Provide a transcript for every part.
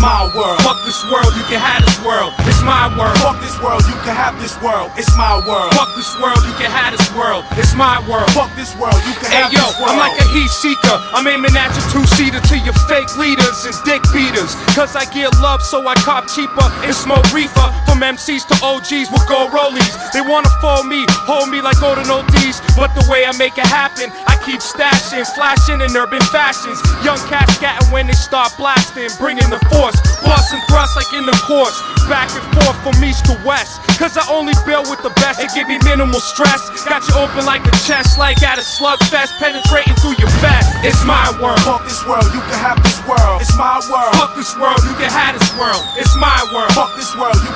my world. Fuck this world, you can have this world. It's my world. Fuck this world, you can have this world. It's my world. Fuck this world, you can have this world. It's my world. Fuck this world, you can Hey have yo, this world. I'm like a heat seeker. I'm aiming at your two seater to your fake leaders and dick beaters. Cause I get love, so I cop cheaper and smoke reefer. From MCs to OGs with gold rollies. They wanna fold me, hold me like golden oldies. But the way I make it happen, I keep stashing, flashing in urban fashions. Young cats scatting when they start blasting, bringing the force. Bust and thrust like in the course. Back and forth from east to west. Cause I only build with the best, it give me minimal stress. Got you open like a chest, like at a slugfest, penetrating through your vest. It's my world. Fuck this world, you can have this world. It's my world. Fuck this world, you can have this world. It's my world. Fuck this world, you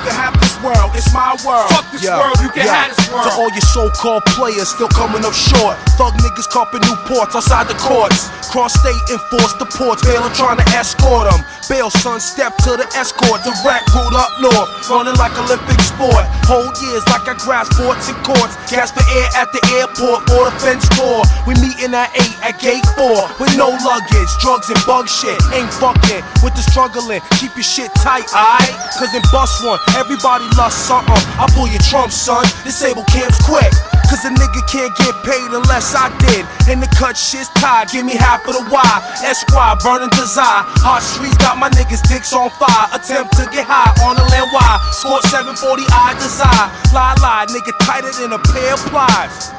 my world. Fuck this world, you can have this world. To all your so-called players still coming up short. Thug niggas copping new ports outside the courts. Cross state enforce the ports. Bail, I'm trying to escort them. Bail, son, step to the escort. The rat route up north. Running like Olympic sport. Whole years like I grasp forts and courts. Gas for air at the airport or the fence tour. We meeting at 8 at gate 4. With no luggage, drugs and bug shit. Ain't fucking with the struggling. Keep your shit tight, alright? Cause in bus one, everybody loves something. I pull your trump, son. Disable camps quick. Cause a nigga can't get paid unless I did. And the cut shit's tied, give me half of the Y. Esquire, burning desire. Hot streets got my niggas dicks on fire. Attempt to get high on the land wide. Score 740 I desire. Lie, lie, nigga tighter than a pair of plies.